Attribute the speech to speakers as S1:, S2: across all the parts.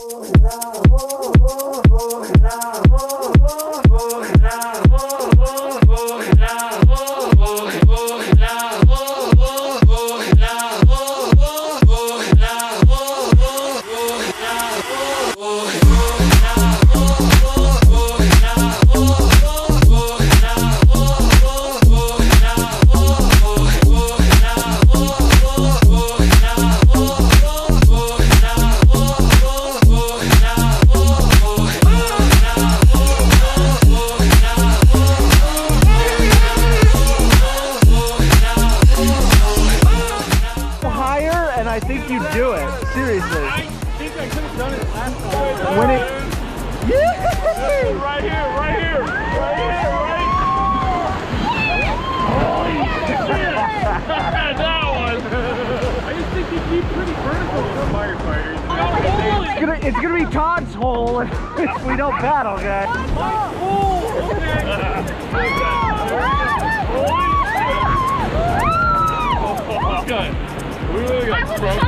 S1: Higher, do it. Seriously.
S2: I think I could have done it last time.
S1: When it. Yeah!
S2: Right here, right here, right here, right. that one. I just think you'd be pretty vertical for firefighters.
S1: It's gonna, it's gonna be Todd's hole if, if we don't battle, guys.
S2: Good. We really got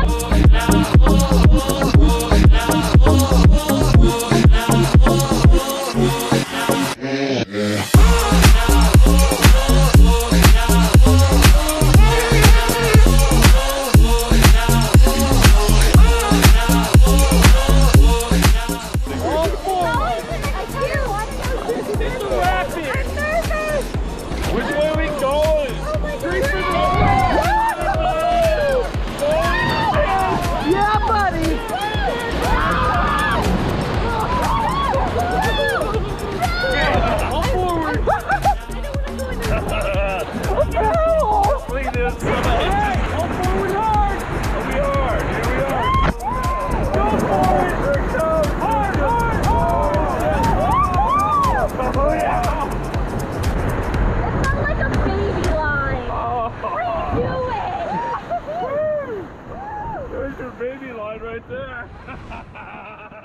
S2: baby line right there.